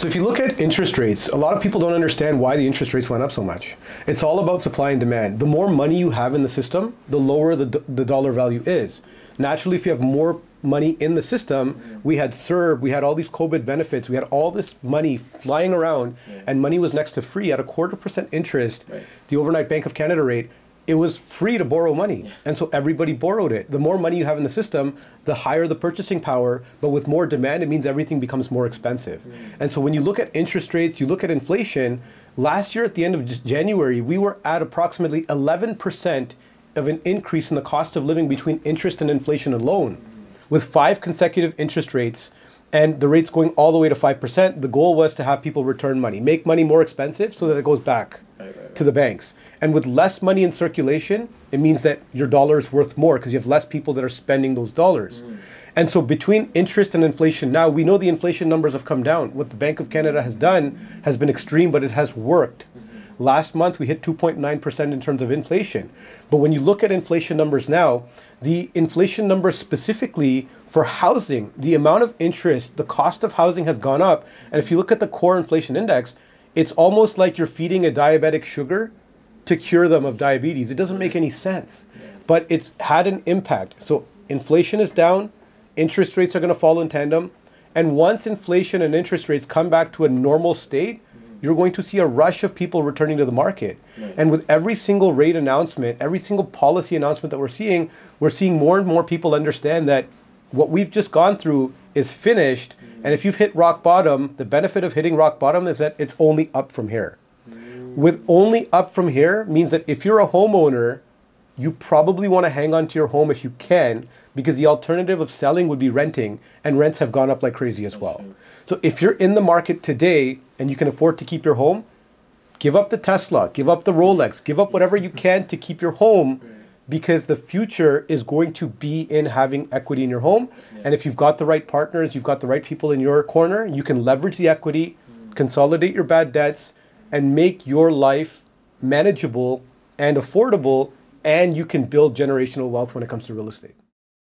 So if you look at interest rates, a lot of people don't understand why the interest rates went up so much. It's all about supply and demand. The more money you have in the system, the lower the, the dollar value is. Naturally, if you have more money in the system, we had CERB, we had all these COVID benefits, we had all this money flying around, and money was next to free at a quarter percent interest, Right. the overnight Bank of Canada rate. It was free to borrow money. And so everybody borrowed it. The more money you have in the system, the higher the purchasing power. But with more demand, it means everything becomes more expensive. Mm. And so when you look at interest rates, you look at inflation, last year at the end of January, we were at approximately 11% of an increase in the cost of living between interest and inflation alone. With five consecutive interest rates and the rates going all the way to 5%, the goal was to have people return money, make money more expensive so that it goes back Right, right, right. to the banks. And with less money in circulation, it means that your dollar is worth more because you have less people that are spending those dollars. Mm. And so between interest and inflation now, we know the inflation numbers have come down. What the Bank of Canada has done has been extreme, but it has worked. Mm-hmm. Last month we hit 2.9% in terms of inflation. But when you look at inflation numbers now, the inflation numbers specifically for housing, the amount of interest, the cost of housing has gone up. And if you look at the core inflation index, it's almost like you're feeding a diabetic sugar to cure them of diabetes. It doesn't make any sense. But it's had an impact. So inflation is down, interest rates are going to fall in tandem. And once inflation and interest rates come back to a normal state, mm-hmm. you're going to see a rush of people returning to the market. And with every single rate announcement, every single policy announcement that we're seeing, we're seeing more and more people understand that what we've just gone through is finished. Mm-hmm. And if you've hit rock bottom, the benefit of hitting rock bottom is that it's only up from here. With only up from here means that if you're a homeowner, you probably want to hang on to your home if you can, because the alternative of selling would be renting, and rents have gone up like crazy as well. So if you're in the market today and you can afford to keep your home, give up the Tesla, give up the Rolex, give up whatever you can to keep your home because the future is going to be in having equity in your home. And if you've got the right partners, you've got the right people in your corner, you can leverage the equity, mm. consolidate your bad debts, and make your life manageable and affordable. And you can build generational wealth when it comes to real estate.